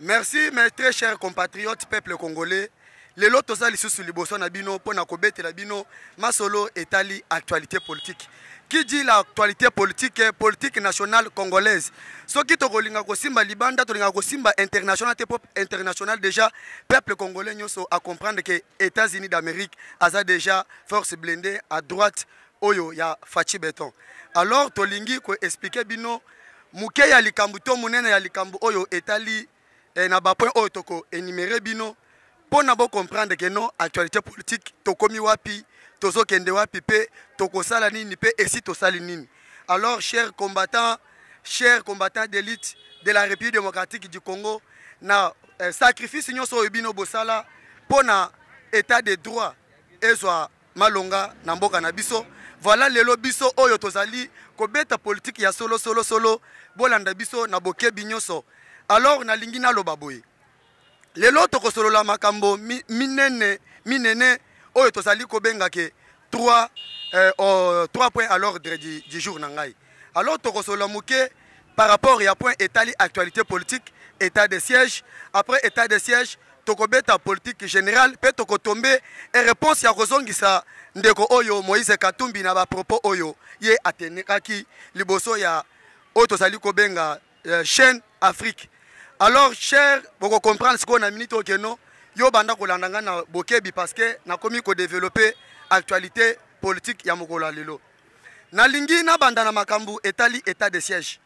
merci mes très chers compatriotes peuple congolais. Lelo toza lisusu liboso na bino mpo na kobetela bino masolo etali actualité politique. Qui dit l'actualité politique politique nationale congolaise? Soki tokolinga kosimba libanda tolinga kosimba international te po international déjà peuple congolais nyonso acomprendre ke états-unis d'amérique aza déjà force blindée à droite oyo ya faci beton. Alors tolingi koexplike bino moke ya likambo to monene ya likambo oyo etali eh, na bapoint oyo tokoenumere bino mpo na bocomprendre ke non actualité politique tokomi wapi tozokende wapi mpe tokosala nini mpe esi tosali nini. Alors chers combattants chers combattants d'élite de la république démocratique du congo na eh, sacrifice nyonso oyo bino bosala mpo na état de droit ezwa malonga na mboka na biso voilà lelo biso oyo tozali kobeta politike ya solo solo solo. Bolanda biso na bokebi nyonso alors nalingi naloba boye. Lelo tokosolola makambo mi, minene minene oyo tozali kobenga ke 3 euh, oh, 3 points à l'ordre du, du jour na ngai. Alors tokosolola par rapport ya point etali actualité politique état de siège après état de siège tokobeta politique générale mpe tokotombe eréponse ya kozongisa ndeko oyo moïse katumbi na bapropos oyo ye atenekaki liboso ya oyo tozali kobenga uh, chaîne afrique. Alors cher bokocomprendre sikoyo na minute okeno yo banda kolanda ngai na bokebi parce que nakomi kodevelope actualité politique ya mokolo ya lelo. Nalingi nabanda na makambo etali état de siège.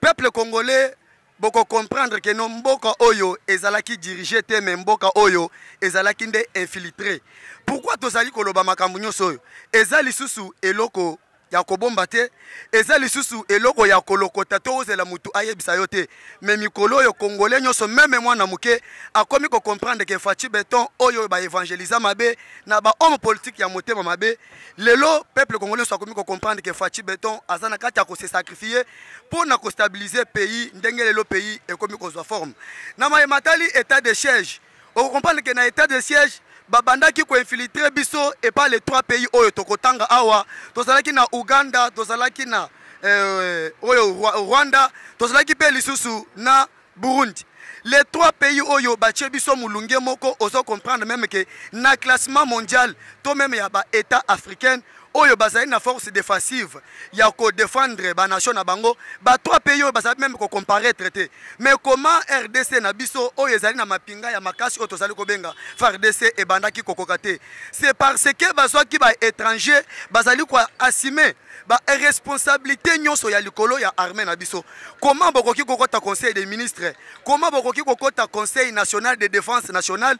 Peuple congolais bokocomprendre ke no mboka oyo ezalaki dirige te me mboka oyo ezalaki nde infiltré. Pourquoi tozali koloba makambo nyonso oyo? Eza lisusu eloko ya kobomba te. Eza lisusu eloko ya kolokota to ozela motu ayebisa yo te. Me mikolo oyo kongole nyonso meme mwana moke akomi kocomprendre ke faci beton oyo baevangeliza mabe na bahomme politike ya motema mabe. Lelo peuple congolais nyonso akomi kocomprendre ke faci beton aza na kati ya kose sakrifie mpo na kostabilize pays ndenge lelo pays ekomi kozwa forme. Na mayema tali état de siège okocomprendre ke na état de siège babandaki koinfiltre biso epa les trois pays oyo tokotanga awa. Tozalaki na uganda tozalaki na eh, oyo rwanda tozalaki mpe lisusu na burundi. Les trois pays oyo batie biso molunge moko ozo comprendre meme ke na classement mondial to meme ya baétat africaine oyo bazali na force défensive ya kodefendre banation na bango batroi pays oyo bazali meme kocomparaître te mais comment rdc na biso oyo ezali na mapinga ya makasi oyo tozali kobenga fardc ebandaki kokoka te. C'est parce que bazwaki baétranger bazali koassume baresponsabilité nyonso ya likolo ya armée na biso. Comment bokoki kokɔta conseil des ministres? Comment bokoki kokɔta conseil national de défense nationale?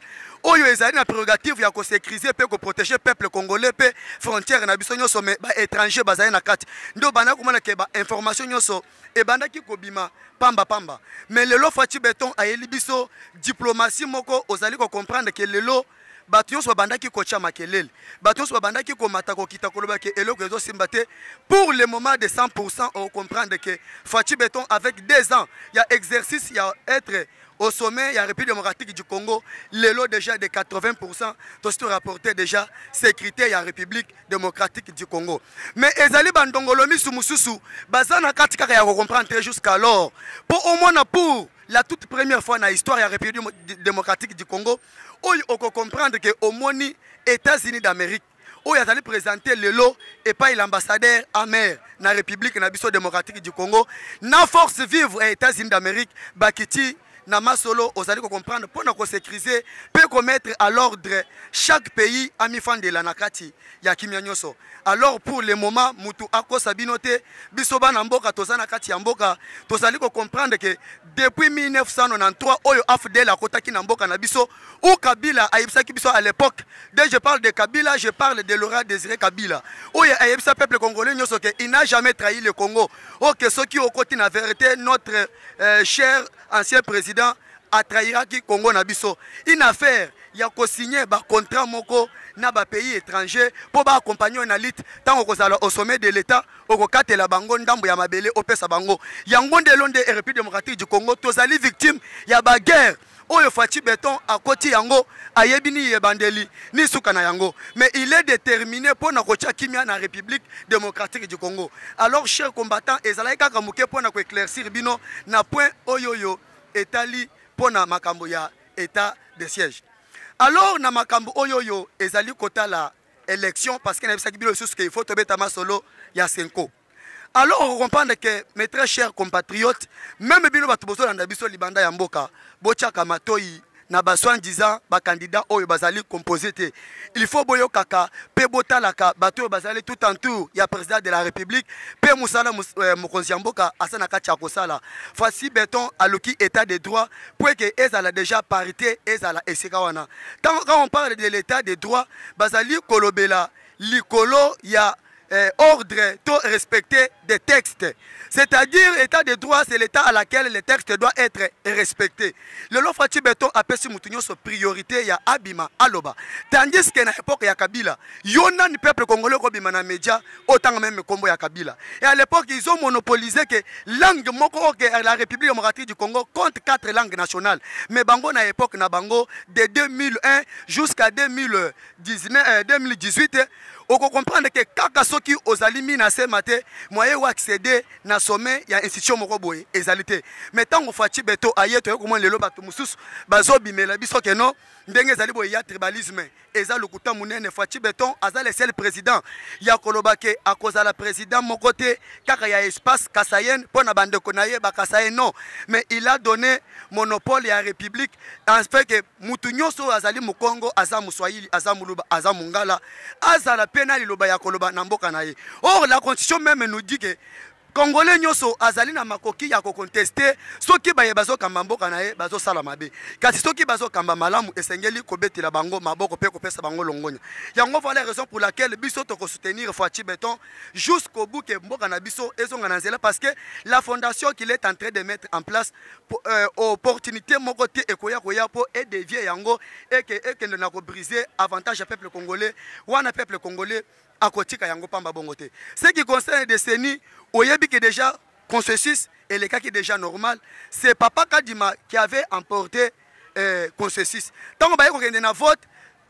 Oyo ezali na prérogative ya kosécurize mpe koprotege peuple congolais mpe frontière na biso nyonso me baétranger bazali na kati. Nde obandaki komona ke bainformation nyonso ebandaki kobima pambapamba me lelo faci beton ayeli biso diplomatie moko ozali kocomprendre ke lelo bato nyonso babandaki kotya makelele. Bato nyonso babandaki komata kokita koloba ke eloko ezosimba te. Pour le moment de 100% ocomprendre ke faci beton avec deux ans ya exercice ya être au sommet ya république démocratique du congo. Lelo déjà de 80% tosi torapporte déjà sécurité ya république démocratique du congo. Mais ezali bandongolo misu mosusu baza na kati kaka ya kocomprendre te jusqu'alors. Mpo omona pour la toute première fois na histoire ya république démocratique du congo oyo okocomprendre ke omoni états-unis d'amérique oyo azali présente lelo epai l'ambassadeur amer na république na biso démocratique du congo na force vivre ya états-unis d'amérique bakiti na masolo ozali kocomprendre mpo na kosécurize mpe komettre à l'ordre. Chaque pays amifandela na kati ya kimia alors pour le moment mutu akosa bino te. Biso bana kati ya mboka. Tozali kocomprendre ke depuis 1993 oyo afdel akotaki na mboka na biso ou kabila ayebisaki biso à l'époque. Dès je parle de kabila je parle de laurent désiré kabila. Oyo ayebisa peuple congolais nyonso ke il n'a jamais trahi le congo. Oke soki okoti na vérité notre euh, cher ancien président atrahiraki congo na biso. Une affaire ya kosigne bacontrat moko na bapays étranger mpo baakompagne na lite ntango okozala au sommet de l'état okokatela bango ndambo ya mabele opesa bango. Yango nde elo nde république démocratique du congo tozali victime ya baguerre oyo faci beton akoti yango ayebi ni yebandeli ni suka na yango. Mais il est déterminé mpo na kotia kimia na république démocratique du congo. Alors cher combattant ezalaki kaka moke mpo na koéclaircir bino na point oyo oyo etali mpo na makambo ya état de siège. Alors na makambo oyo oyo ezali kotala élection parce que nayebisaki bino lisusu ke il faut tobeta masolo ya senko. Alors okomprendre ke mes très chers compatriotes même bino bato bozolanda biso libanda ya mboka botiaka na basoi-disant bakandidat oyo bazali composé te. Il faut boyokaka mpe botalaka. Bato oyo bazali tout en tour. Ya président de la république mpe mosala mokonzi ya mboka aza na kati ya fasi beton état de droit po eke ezala déjà parité ezala esika wana. Quand on parle de l'état de droit bazali kolobela. Likolo ya eh, ordre, tout respecter des textes. C'est-à-dire, état de droit, c'est l'état à laquelle les textes doivent être respectés. Le lot Fati Beton appelle moutonio sur priorité, il y a Abima, Aloba. Tandis que dans l'époque, il y a Kabila. Ni peuple congolais qui bima na média, autant même combo ya Kabila. Et à l'époque, ils ont monopolisé que langue moko la République démocratique du Congo compte quatre langues nationales. Mais bango na époque na bango de 2001 jusqu'à 2019 2018 okokomprendre ke kaka soki ozali minasema te moye oaccéder na sommet ya institution moko boye ezali te. Mais ntango faci beto aye toye komona lelo bato mosusu bazobimela biso keno ndenge ezali boye ya tribalisme eza lokuta monene. Faci beton aza le seul président. Ya koloba ke akozala président moko te kaka ya espace kasayen mpo na bandeko na ye bakasayen non. Mais il a donné monopole ya république en fait ke mutu nyonso oyo mokongo aza moswahili aza moluba azala mpe na liloba ya koloba na mboka na ye. Or la constitution même nous dit que congolais nyonso azali na makoki ya kokonteste. Soki baye bazokamba mboka na ye bazosala mabe. Kasi soki bazokamba malamu esengeli kobetela bango maboko mpe kopesa bango longonya. Yango voilà raison pour laquelle biso tokosoutenir foaci beton jusqu'au bout ke mboka na biso ezonga na nzela parce que la fondation qu'il est en train de mettre en place euh, opportunité moko te ekoya koya mpo edevie yango eke ekende na kobrise avantage ya peuple congolais wana peuple congolais akotika yango pamba bongo te ce qui concerne décennie oyebi que déjà consensus elekaki déjà normal c'est papa kadima qui avait emporté euh, consensus. Ntango baye kokende na vote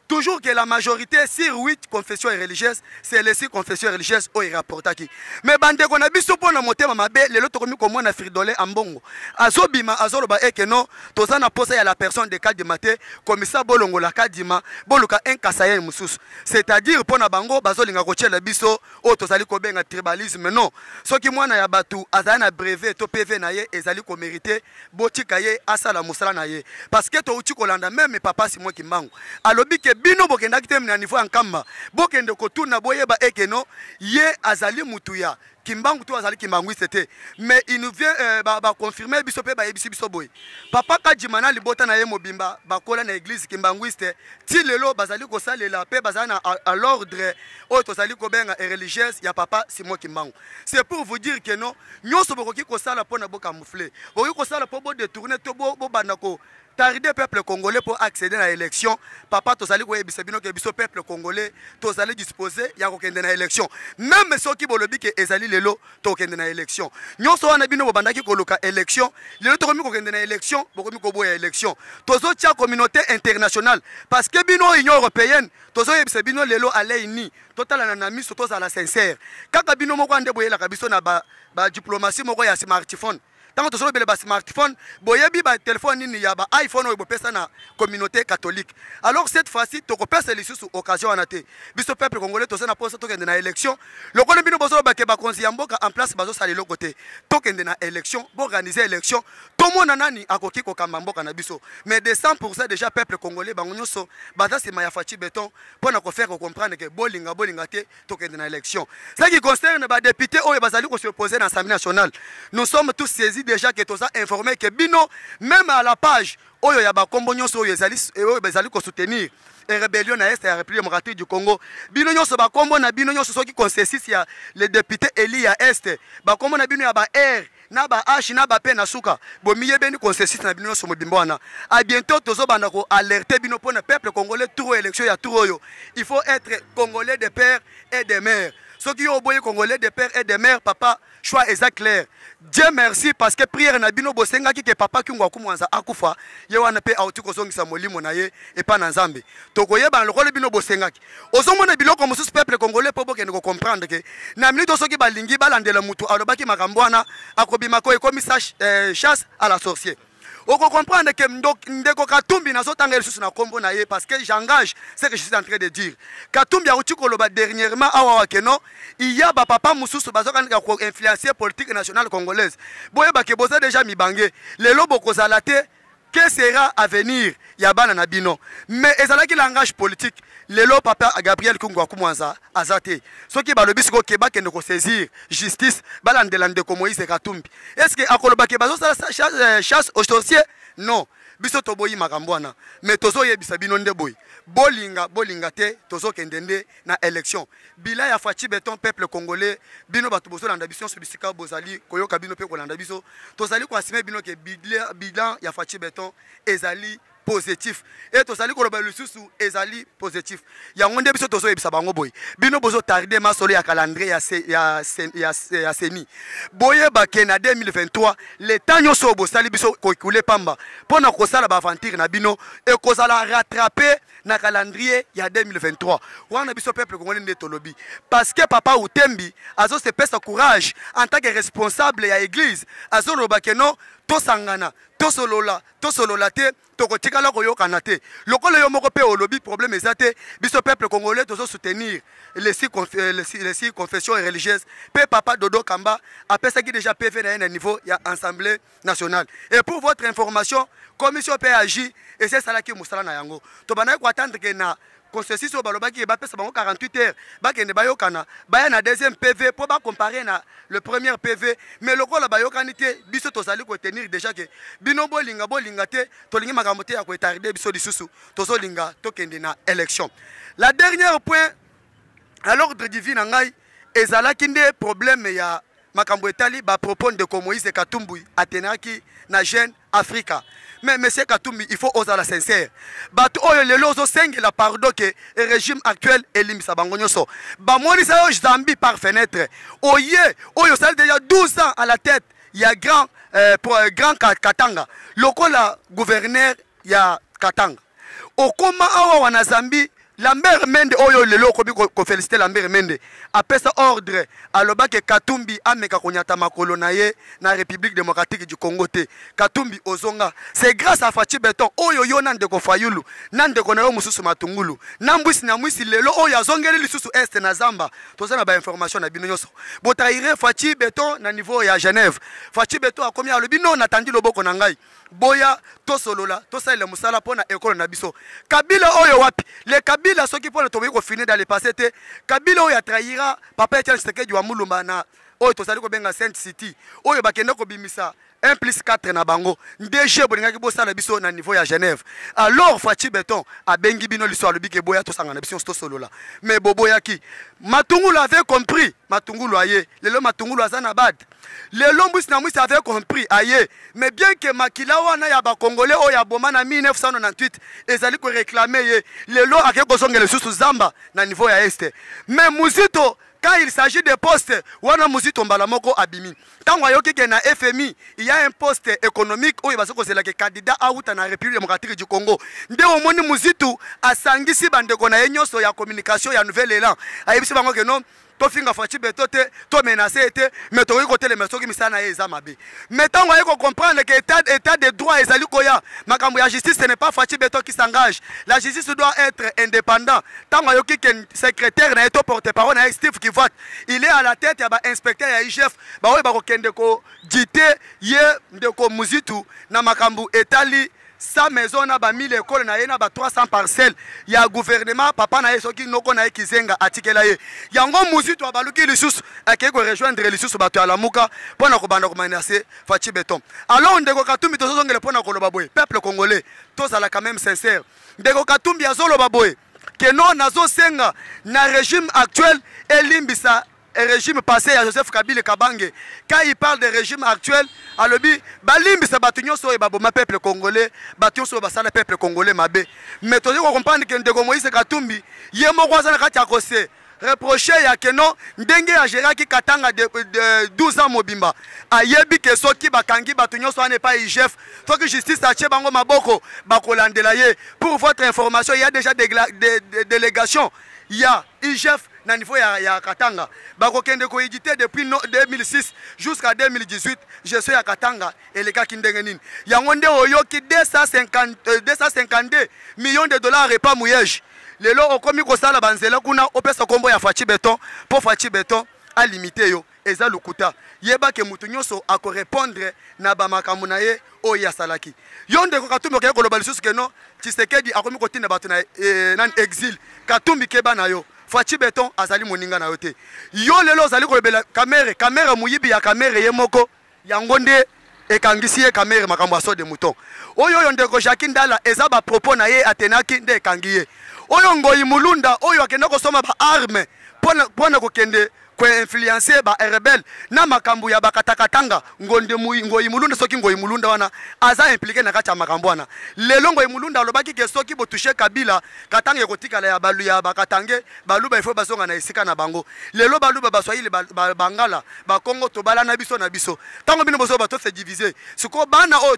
toujours que la majorité sur 8 confessions religieuses c'est les 6 confessions religieuses oyo erapportaki mais bandeko na biso mpo na motema mabe lelo tokomi komona fridole ambongo azobima azoloba eke no toza na posa ya la personne de kadima te komisa bolongola kadima boluka un kasayen mosusu c'est-à-dire mpo na bango bazolinga kotiela biso oyo tozali kobenga tribalisme non. Soki mwana ya bato azali na brevet to pv na ye ezali komérite botika ye asala mosala na ye. Parce que touti kolanda meme papa simon kimbangu alobi ke bino bokendaki te na niveau ya nkamba bokende kotuna boyeba ekeno ye azali mutu ya. Kimbangu to azali kimbangwiste te. Mais vient euh, baconfirme ba biso mpe bayebisi biso boye. Papa kadima na libota na ye mobimba bakola na église kimbangwiste ti lelo bazali kosalela mpe bazali na à l'ordre oyo tozali kobenga religieuse ya papa simon kimbangu. C'est pour vous dire que non nyonso bokoki kosala mpo na bocamoufle bokoki kosala mpo bodetourne to bobanda ko taride peuple congolais pour accéder na élection papa tozali koyebisa bino ke biso peuple congolais tozali disposé ya kokende na élection. Même soki bolobi ke ezali lelo tokende na élection. Nyonso wana bino bobandaki koluka élection. Lelo tokomi kokende na élection bokomi koboya élection. Tozotia communauté internationale. Parce que bino union européenne tozoyebisa bino lelo alei ni totalana na miso tozala sincère. Kaka bino moko ande boyelaka biso moko ya smartphone batelefone nini ya baiphone communauté catholique. Alors cette fois-ci tokopesa lisusu occasion wana te. Biso peuple congolais toza na mposa tokende na élection. Lokola bino bozolobake bakonzi ya en place na élection boorganize élection tomona nani akoki kokamba mboka na biso. Mais de 100 pourcent déjà peuple congolais bango nyonso baza nsima ya faci beton mpo na kofaire kocomprendre ke bolinga bolinga te tokende na élection ce qui concerne badepute oyo bazali kosuppose na assemblée nationale. Nous sommes tous saisis déjà que toza informé que bino même à la page oyo ya bakombo nyonso oyo ezali oyo bezali kosoutenir rébellion na este ya république démocratique du congo. Bino nyonso bakombo na bino nyonso soki consensus ya le député eli ya este bakombo na bino ya ba r na ba h na ba p na suka. Bomiyebeni consensus na bino nyonso mobimba wana. A bientôt tozobanda koalerte bino mpo na peuple congolais tour élection ya tour oyo. Il faut être congolais de père et de mère soki yo oboyi congolais de père et de mère papa choix eza clair. Dieu merci parce que prière na bino bosengaki ke papa kingo akumwanza akufa ye wana mpe auti kozongisa molimo na ye epa na nzambe. Tokoyebana lokola bino bosengaki. Ozomona biloko mosusu peuple congolais mpo bokende kocomprendre ke na minute soki balingi balandela motu alobaki makambo wana akobimako ekomi eh, chasse à la sorcier okokomprendre ke ndeko katumbi nazotanga lisusu na nkombo na ye parce que j'engage ce que je suis en train de dire. Katumbi akuti koloba dernièrement awa wakeno iya bapapa mosusu bazokandika koinfluencer politique nationale congolaise. Boyebake boza déjà mibange lelo bokozala te que sera avenir ya bana na bino. Mais ezalaki langage politique. Lelo papa gabriel kungu akumwanza aza te. Soki balobi sikoyo ke bakende kosaisir justice balandela ndeko moïse katumbi. Est ce que akoloba ke bazosala chasse au sorcier non biso toboyi makambo wana. Me tozoyebisa bino nde boye bolinga bolinga te tozokende nde na élection. Bila ya faci beton peuple congolais bino bato bozolanda biso nyonso bisika bozali koyoka bino mpe kolanda biso. Tozali koasime bino ke bilan ya faci beton ezali positif. E tozali koloba lisusu ezali positif. Yango nde biso tozoyebisa bango boye. Bino bozotarde masolo ya calendrier ya, se, ya, se, ya, seni boyebake na 2023 leta bosali biso kokule pamba. Mpo na kosala na bino ekozala rattrape na calendrier ya 2023 wana biso peuple congolais nde tolobi. Parce que papa utembi azosepesa courage en tant que responsable ya église azoloba ke non tosangana tosolola tosolola te tokotikala koyokana te. Lokola yo moko mpe olobi problème eza te biso peuple congolais tozosoutenir les six confessions religieuses. Mpe papa dodo kamba apesaki déjà pv na ye na niveau ya assemblée nationale. Et pour votre information commission mpe agi esi esalaki mosala na yango. Tobandaki koatendre ke na consensus oyo balobaki bapesa bango 48 heures. Bakende bayokana baya na deuxième pv mpo bacompare na le premier pv mais lokola bayokani te biso tozali kotenir déjà ke bino bolinga bolinga te tolingi makambo te ya koetarde biso lisusu. Tozolinga tokende na élection. La dernière point à l'ordre du vie na ngai ezalaki nde problème ya makambo etali bapropos ndeko moïse katumbu atenaki na jeune afrika mais monsieur katumbi il faut ozala sincère. Bato oyo lelo ozosengela pardon ke régime actuel elimbisa bango nyonso bamonisa yo zambi par fenêtre. Oye oyo osali déjà 12 ans à la tête. Ya grand, euh, pour, euh, grand katanga. Lokola gouverneur ya katanga. Okóma awa wana zambi lambert mende oyo lelo okomi kofelicite lambert mende. Apesa ordre alobaki katumbi ameka konyata makolo na ye na république démocratique du congo te. Katumbi ozonga. C'est grâce à faci beton oyo yo na ndeko fayulu. Na ndeko na yo mosusu matungulu. Na mbwisi na mwisi lelo oyo azongeli lisusu este na zamba. Toza na bainformation na bino nyonso. Botaire faci beton na niveau ya genève. Faci beton akomi alobi no natandi loboko na ngai boya tosolola tosalela mosala mpo na ekolo na biso. Kabila oyo wapi? Le kabila soki mpona tokoki kofini dans le passé te kabila oyo atrahira papa etienne tshisekedi wa mulumba na oyo tozali kobenga saint city oyo bakende kobimisa 1 plus 4 na bango. Dg bolingaki bosala biso na niveau ya genève. Alors faci beton abengi bino liso alobi ke boya tosangana biso nyonso tosolola. Mais boboyaki matungulu avait compris. Matungulu aye lelo matungulu aza na bad. Lelo mwisi na mwisi avait compris aye mais bien ke makila wana ya bakongolais oyo aboma na 1998 ezali koreklame ye. Lelo akei kozongela lisusu zamba na niveau ya este mais muzito quand il s'agit de poste wana muzito mbala moko abimi. Ntango ayoki ke na fmi ya un poste économique oyo baza kozelaka candidat auta na république démocratique du congo. Nde omoni muzitu asangisi bandeko na ye nyonso ya communication ya nouvel élan ayebisi bango ke non tofinga faci beto te tomenase ye te me tokoki kotelema soki misala na ye eza mabe. Me ntango aye kocomprendre ke état, de droit ezali koya makambo ya justice ce n'est pas faci beto qui s'engage. La justice doit être indépendant. Ntango ayoki ke secrétaire na ye to porte parole na ye steve kivat il est à la tête ya bainspecteur ya igf baoyo bakokende kodite ye ndeko muzitu na makambo etali sa maison na bamile ekole na ye na ba 300 parcelle ya gouvernement papa na ye soki noko na ye kizenga atikela ye. Yango muzitu abaluki lisusu akei korejoindre lisusu bato ya lamuka mpo na kobanda komanase faci beton. Alors ndeko katumbi tozozongela mpo na koloba boye. Peuple congolais tozala quand même sincère. Ndeko katumbi azoloba boye. Ke no nazosenga na régime actuel elimbisa régime passé ya joseph kabile kabange. Quand il parle de régime actuel alobi balimbisa bato nyonso oyo baboma peuple congolais. Bato nyonso oyo basala peuple congolais mabe. Mais tozi kocomprendre ke ndeko moïse katumbi ye moko aza na kati ya kose reproche ya keno ndenge agéraki katanga de, de 12 ans mobimba. Ayebi ke soki bakangi bato nyonso wana epai igef soki justice atie bango maboko bakolandela ye pour votre information il y a déjà des de, de, de, délégation ya igef na niveau ya, ya katanga. Bakokende koédite depuis no, 2006 jusqu'à 2018 gestion ya katanga elekaki ndenge nini. Yango nde oyoki 250, euh, 252 millions de dollars epa muyege lelo okomi kosala banzela kuna opesa nkombo ya faci beton mpo faci beton alimite yo eza lokuta yebake motu nyonso akorépondre na bamakambo na ye oyo asalaki. Yo ndeko katumbi okei koloba lisusu keno tshisekedi akomi kotinda bato na eh, nani exile katumbi keba na yo faci beton azali moninga na yo te. Yo lelo ozali kolobela kamere kamere moyibi ya kamere ye moko yango nde ekangisi ye kamere makambo ya sode mouton. Oyo oyo ndeko jaki ndala eza bapropos na ye atenaki nde ekangi ye. Oyo ngoi mulunda oyo akende kosomba baarme mpo na kokende koinfluence barebel na makambo ya bakatakatanga ngoi mulunda soki ngoi mulunda wana aza implike na kati ya makambo wana. Lelo ngoi mulunda alobaki ke soki botushe kabila katanga ekotikala ya balu ya bakatange baluba ifo bazonga na esika na bango. Lelo baluba baswahili bangala bakongo tobalana biso na biso. Ntango bino bozo bato se divise. Sikoyo bana oyo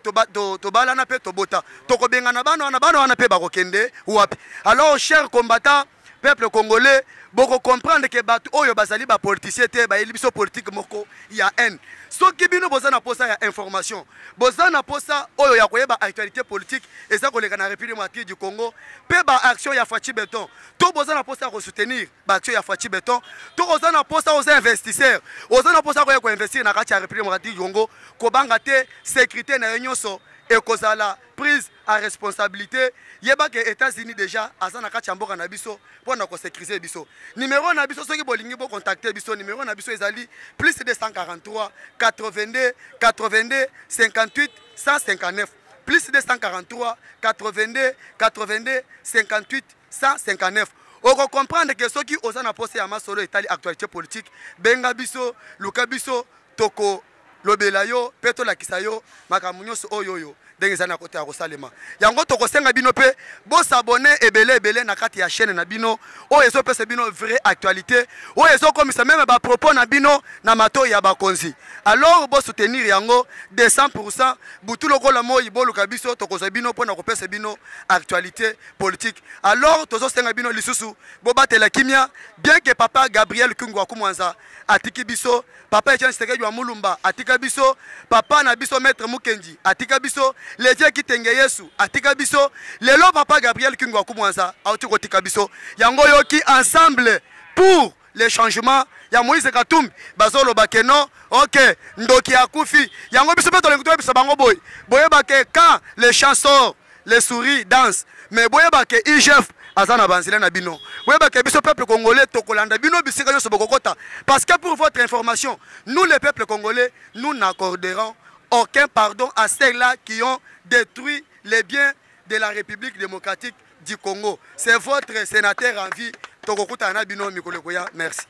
tobalana mpe tobota tokobengana bana wana bana wana mpe bakokende wapi? Alors cher combattant peuple congolais bokocomprendre ke bato oyo bazali bapoliticien te bayeli biso politike moko ya haine soki bino boza na posa ya information boza na posa oyo ya koyeba actualité politique eza koleka na république démocratique du congo mpe baaction ya faci beton to boza na posa ya kosoutenir baaction ya faci beton to oza na posa oza investisseur oza na posa koya koinvestir na kati ya république démocratique du congo kobanga te sécurité na yo nyonso ekozala prise à responsabilité. Yebake états-unis déjà aza na kati ya mboka na biso mpo na kosécurize biso. Numero na biso soki bolingi bocontacte biso numero na biso ezali plus 243 82 82 58 159 plus 243 82 82 58 159 okocomprendre ke soki oza na posa ya masolo etali actualité politique benga biso luka biso toko lobela yo mpe tolakisa yo ndenge ezali na kota ya kosalema. Yango tokosenga bino mpe bosabone ebele ebele na kati ya chaîne na bino oyo ezopesa bino vraie actualité oyo ezokomisa meme bapropos na bino na matoi ya bakonzi. Alors bosoutenir yango de 100 butu lokola moi boluka biso tokozwa bino mpona kopesa bino actualité politique. Alors tozosenga bino lisusu bobatela kimia bien ke papa gabriel kungu akumwanza atiki biso papa etienne sekedi wa mulumba atika biso papa na biso maître mukendi atika biso ledie kitenge yesu atika biso. Lelo papa gabriel kingo akumwanza auti kotika biso. Yango yoki ensemble pour le changement. Ya moïse katumbi bazoloba ke non ok ndoki akufi. Yango biso mpe tolingi toyebisa bango boye boyebake quand le chant sort les souris danse. Mais boyebake igef aza na na bino. Boyebake biso peuple congolais tokolanda bino bisika nyonso bokokota. Parce que pour votre information nous le peuple congolais nous n'accorderons aucun pardon à ceux-là qui ont détruit les biens de la République démocratique du Congo. C'est votre sénateur en vie. Tokokutana Bino Mikolo Merci.